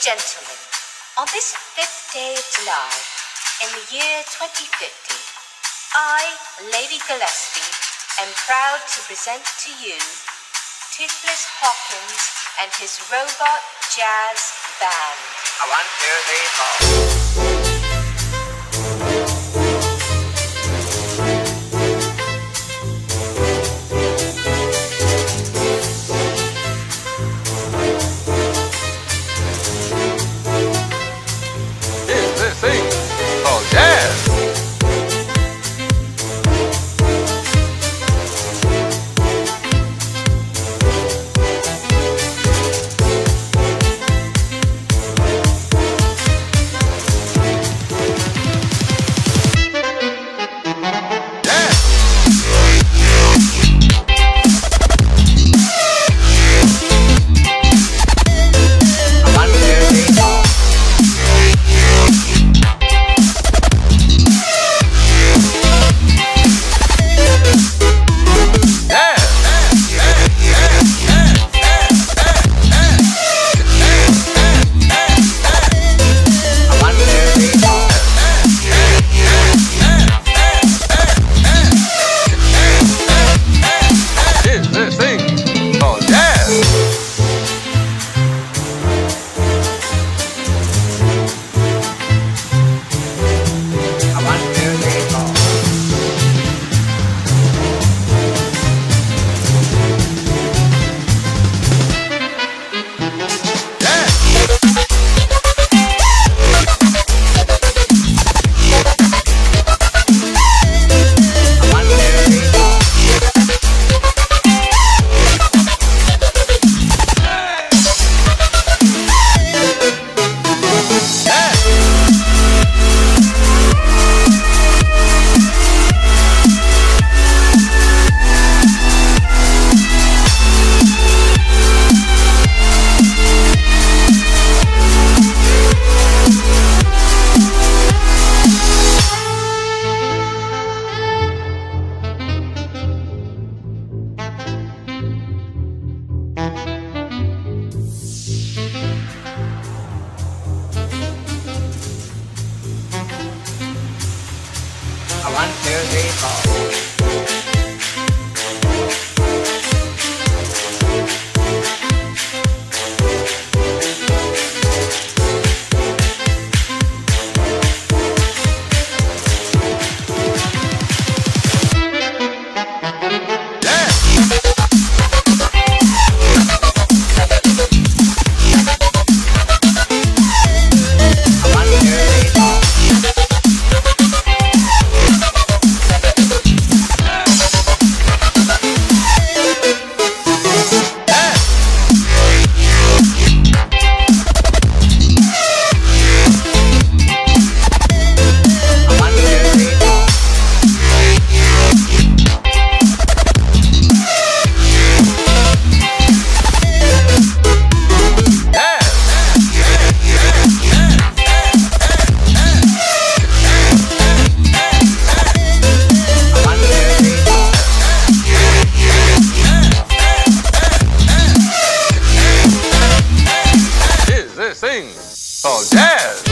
gentlemen, on this fifth day of July, in the year 2050, I, Lady Gillespie, am proud to present to you Toothless Hawkins and his robot jazz band. One, two, three, two, jazz?